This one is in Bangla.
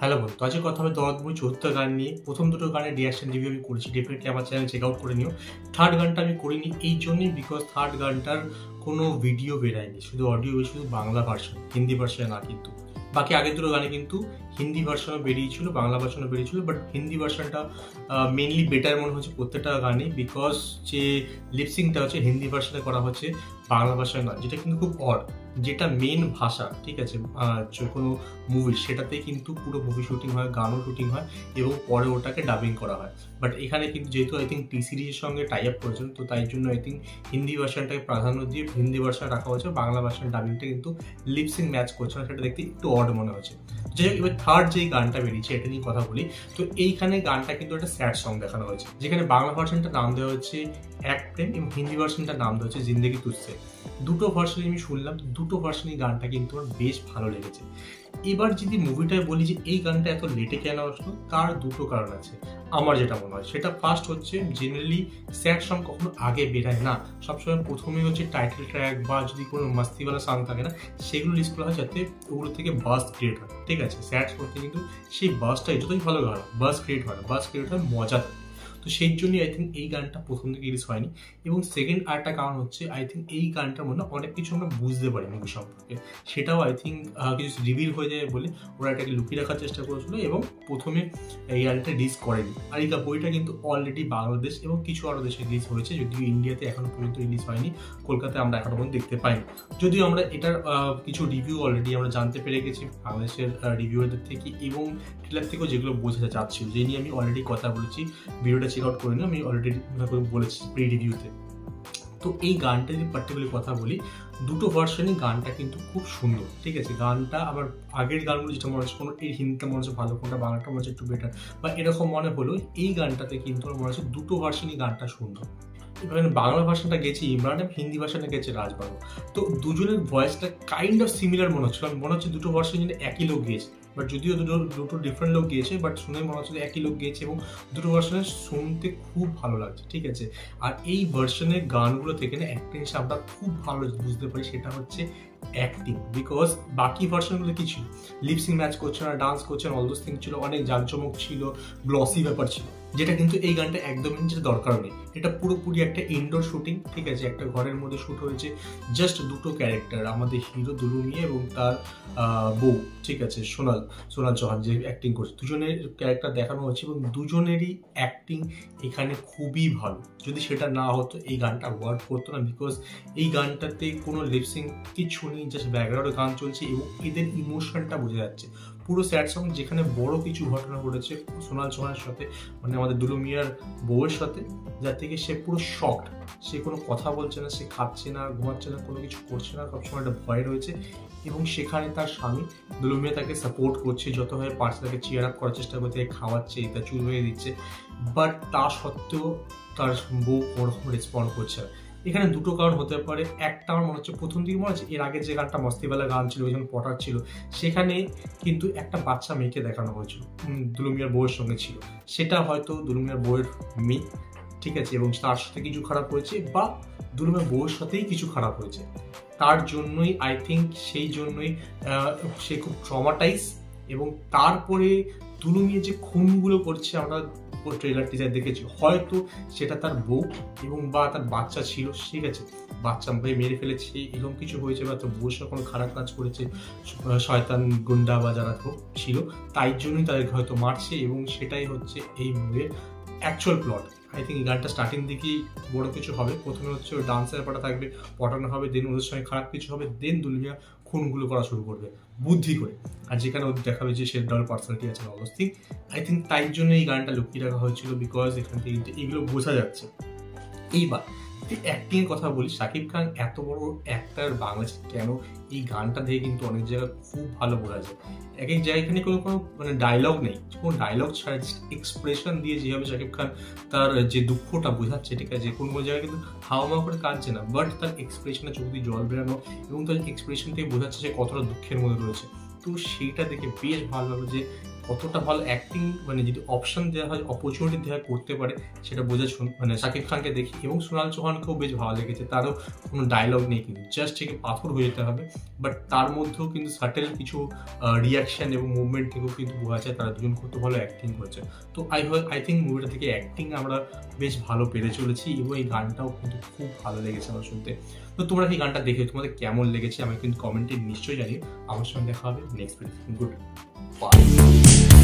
হ্যালো বন্ধু। আজকে কথা হবে দরদ বই চতুর্থ গান নিয়ে। প্রথম দুটো গানের রিয়াকশন রিভিউ আমি করেছি। ডেফিনেটলি আমার চ্যানেল চেক আউট করে নিও। থার্ড গানটা আমি করিনি। এই জন্যই বিকজ থার্ড গানটার কোনো ভিডিও বেরায়নি। শুধু অডিও শুধু বাংলা ভার্সন হিন্দি ভার্সন না কিন্তু। বাকি আগের দুটো গানে কিন্তু হিন্দি ভার্সনও বেরিয়েছিল, বাংলা ভার্সনও বেরিয়েছিল বাট হিন্দি ভার্সনটা মেনলি বেটার মনে হচ্ছে প্রত্যেকটা গানে বিকজ যে লিপসিংটা হচ্ছে হিন্দি ভার্সনে করা হচ্ছে, বাংলা ভাষায় না যেটা কিন্তু খুব অড যেটা মেন ভাষা, ঠিক আছে? যে কোনো মুভি সেটাতেই কিন্তু পুরো মুভি শুটিং হয়, গানও শুটিং হয় এবং পরে ওটাকে ডাবিং করা হয়। বাট এখানে কিন্তু যেহেতু আই থিঙ্ক টি সিরিজের সঙ্গে টাই আপ করেছেন, তো তাই জন্য আই থিঙ্ক হিন্দি ভার্সনটাকে প্রাধান্য দিয়ে হিন্দি ভার্সন রাখা হয়েছে, বাংলা ভার্সন ডাবিংটা কিন্তু লিপসিং ম্যাচ করছে না, সেটা দেখতে একটু অড মনে হচ্ছে। যাই হোক, এবার থার্ড যেই গানটা বেরিয়েছে, এটা নিয়ে কথা বলি। তো এইখানে গানটা কিন্তু একটা স্যাড সং দেখানো হয়েছে। যেখানে বাংলা ভার্সনটা নাম দেওয়া হচ্ছে এক প্রেম এবং হিন্দি ভার্সনটা নাম দেওয়া হচ্ছে জিন্দেগি তুসছে দুটো ভার্সনে আমি শুনলাম, দুটো ভার্সনই গানটা কিন্তু আমার বেশ ভালো লেগেছে। এবার যদি মুভিটায় বলি যে এই গানটা এত লেটে কেন আসলো তার দুটো কারণ আছে? আমার যেটা মনে হয়, সেটা ফার্স্ট হচ্ছে জেনারেলি স্যাড সং কখনো আগে বেরায় না। সবসময় প্রথমে হচ্ছে টাইটেল ট্র্যাক বা যদি কোনো মাস্তিওয়ালা সং থাকে না, সেগুলো লিস্ট করা হয় যাতে ওগুলো থেকে বাস ক্রিয়েট হয়। ঠিক আছে? স্যাড করতে কিন্তু সেই বাসটা যতই ভালো গান বাস ক্রিয়েট হয় বাস ক্রিয়েট হয় মজা তো সেই জন্যই আই থিঙ্ক এই গানটা প্রথম থেকে রিলিজ হয়নি। এবং সেকেন্ড আরেকটা কারণ হচ্ছে আই থিঙ্ক এই গানটার মধ্যে অনেক কিছু আমরা বুঝতে পারি মুভি সম্পর্কে। সেটাও আই থিঙ্ক কিছু রিভিল হয়ে যায় বলে ওরা এটাকে লুকিয়ে রাখার চেষ্টা করেছিল এবং প্রথমে এই গানটা রিলিজ করেনি। আর এই বইটা কিন্তু অলরেডি বাংলাদেশ এবং কিছু আরও দেশে রিলিজ হয়েছে, যদিও ইন্ডিয়াতে এখনও পর্যন্ত রিলিজ হয়নি, কলকাতায় আমরা এখনও পর্যন্ত দেখতে পাইনি। যদিও আমরা এটার কিছু রিভিউ অলরেডি আমরা জানতে পেরে গেছি বাংলাদেশের রিভিউয়ারদের থেকে এবং ট্রেলার থেকেও যেগুলো বোঝাতে চাচ্ছিল যে নিয়ে আমি অলরেডি কথা বলেছি, ভিডিওটা চেক আউট করে নিই আমি অলরেডি বলেছি প্রি রিভিউতে তো এই গানটা যদি পার্টিকুলার কথা বলি, দুটো ভার্সনই গানটা কিন্তু খুব সুন্দর, ঠিক আছে? গানটা আবার আগের গানগুলো যেটা মনে হচ্ছে কোনো এই হিন্দিটা মনে হচ্ছে ভালো, কোনটা বাংলাটা মনে হচ্ছে একটু বেটার বা এরকম মনে হলো, এই গানটাতে কিন্তু আমার মনে হচ্ছে দুটো ভার্সনই গানটা সুন্দর। এবার বাংলা ভাষাটা গেছে ইমরান এবং হিন্দি ভাষাটা গেছে রাজবাবু তো দুজনের ভয়েসটা কাইন্ড অফ সিমিলার মনে হচ্ছে, কারণ মনে হচ্ছে দুটো ভার্সন যেন একই লোক গিয়েছে। বাট যদিও দুটো দুটো ডিফারেন্ট লোক গিয়েছে বাট শুনে মনে হচ্ছে একই লোক গিয়েছে এবং দুটো ভার্সনে শুনতে খুব ভালো লাগছে, ঠিক আছে? আর এই ভার্সনের গানগুলো থেকে না, একটা জিনিস আমরা খুব ভালো বুঝতে পারি, সেটা হচ্ছে অ্যাক্টিং বিকজ বাকি ভার্সনগুলো কি ছিল? লিপসিং ম্যাচ করছে না ডান্স করছে না অল দোজ থিং ছিল, অনেক জাঁকজমক ছিল গ্লসি ব্যাপার ছিল। যেটা কিন্তু এই গানটা একদমই যেটা দরকার নেই। এটা পুরোপুরি একটা ইনডোর শুটিং ঠিক আছে? একটা ঘরের মধ্যে শ্যুট হয়েছে জাস্ট দুটো ক্যারেক্টার আমাদের হিরো দুলু নিয়ে এবং তার বউ, ঠিক আছে? সোনাল সোনাল চৌহান যে অ্যাক্টিং করছে। দুজনের ক্যারেক্টার দেখানো হচ্ছে এবং দুজনেরই অ্যাক্টিং এখানে খুবই ভালো। যদি সেটা না হতো, এই গানটা ওয়ার্ক করতো না বিকজ এই গানটাতে কোনো লিপসিং কিছু নেই জাস্ট ব্যাকগ্রাউন্ডে গান চলছে এবং এদের ইমোশনটা বোঝা যাচ্ছে। পুরো স্যাড সং যেখানে বড় কিছু ঘটনা ঘটেছে সোনাল চৌহানের সাথে মানে আমাদের দুলুমিয়ার বউয়ের সাথে, যার থেকে সে পুরো শকড সে কোনো কথা বলছে না, সে খাচ্ছে না, ঘুমাচ্ছে না, কোনো কিছু করছে না, সবসময় একটা ভয় রয়েছে এবং সেখানে তার স্বামী দুলুমিয়া তাকে সাপোর্ট করছে যতভাবে পারছে তাকে চেয়ার আপ করার চেষ্টা করছে, খাওয়াচ্ছে তার চুল হয়ে দিচ্ছে। বাট তা সত্ত্বেও তার বউ ওরকম রেসপন্ড করছে না। এখানে দুটো কারণ হতে পারে। একটা আমার মনে হচ্ছে প্রথম দিকে মনে হচ্ছে এর আগে যে গানটা মস্তিবেলা গান ছিল, ওই পটার ছিল, সেখানে কিন্তু একটা বাচ্চা মেয়েকে দেখানো হয়েছিল দুলুমিয়ার বউয়ের সঙ্গে ছিল। সেটা হয়তো দুলুমিয়ার বউয়ের মেয়ে, ঠিক আছে, এবং তার সাথে কিছু খারাপ হয়েছে বা দুলুমিয়ার বউয়ের সাথেই কিছু খারাপ হয়েছে। তার জন্যই আই থিঙ্ক সেই জন্যই সে খুব ট্রমাটাইজ এবং তারপরে দুলুমিয়া যে খুনগুলো করছে আমরা ট্রেলার টিজার দেখেছি। হয়তো সেটা তার বউ এবং বা তার বাচ্চা ছিল, ঠিক আছে? বাচ্চা ভাই মেরে ফেলেছে, এরকম কিছু হয়েছে বা তার বউর কোনো খারাপ কাজ করেছে শয়তান, গুন্ডা বা যারা ছিল, তাই জন্যই তাদেরকে হয়তো মারছে এবং সেটাই হচ্ছে এই মুভির অ্যাকচুয়াল প্লট আই থিঙ্ক গানটা স্টার্টিং দিকেই বড় কিছু হবে। প্রথমে হচ্ছে ডান্সের ব্যাপারটা থাকবে, পটানো হবে দেন ওদের সঙ্গে খারাপ কিছু হবে দেন দুলিয়া খুনগুলো করা শুরু করবে, বুদ্ধি করে। আর যেখানে ওদের দেখাবে যে সে ডল পার্সোনালিটি আছে অবস্থি আই থিঙ্ক তাই জন্য এই গানটা লুকিয়ে রাখা হয়েছিল বিকজ এখান থেকে এগুলো বোঝা যাচ্ছে। এইবার অ্যাক্টিং কথা বলি শাকিব খান এত বড় অ্যাক্টার বাংলাদেশে কেন? এই গানটা দিয়ে কিন্তু অনেক জায়গায় খুব ভালো বোঝা যায়। এক এক জায়গায় এখানে কোনো কোনো মানে ডায়লগ নেই। কোনো ডায়লগ ছাড়া এক্সপ্রেশন দিয়ে যেভাবে শাকিব খান তার যে দুঃখটা বোঝাচ্ছে, ঠিক আছে? কোনো কোনো জায়গায় কিন্তু হাওয়া করে কাঁদছে না। বাট তার এক্সপ্রেশনে চোখ দিয়ে জল বেরানো এবং তার এক্সপ্রেশন থেকে বোঝাচ্ছে সে কতটা দুঃখের মধ্যে রয়েছে। তো সেইটা দেখে বেশ ভালো লাগল যে কতটা ভালো অ্যাক্টিং মানে যদি অপশন দেওয়া হয় অপরচুনিটি দেওয়া করতে পারে, সেটা বোঝা মানে শাকিব খানকে দেখি। এবং সোনাল চৌহানকেও বেশ ভালো লেগেছে। তারও কোনো ডায়লগ নেই কিন্তু। জাস্ট থেকে পাথর হয়ে যেতে হবে। বাট তার মধ্যেও কিন্তু সাটেল কিছু রিয়াকশন এবং মুভমেন্ট থেকেও কিন্তু বোঝা যায়, তারা দুজন কত ভালো অ্যাক্টিং করেছে। তো আই আই থিঙ্ক মুভিটা থেকে অ্যাক্টিং আমরা বেশ ভালো পেরে চলেছি এবং এই গানটাও কিন্তু খুব ভালো লেগেছে আমার শুনতে। তো তোমরা কি গানটা দেখে, তোমাদের কেমন লেগেছে আমাকে কিন্তু কমেন্টে নিশ্চয়ই জানি আমার সঙ্গে দেখা হবে নেক্সট ভিডিও গুড 不。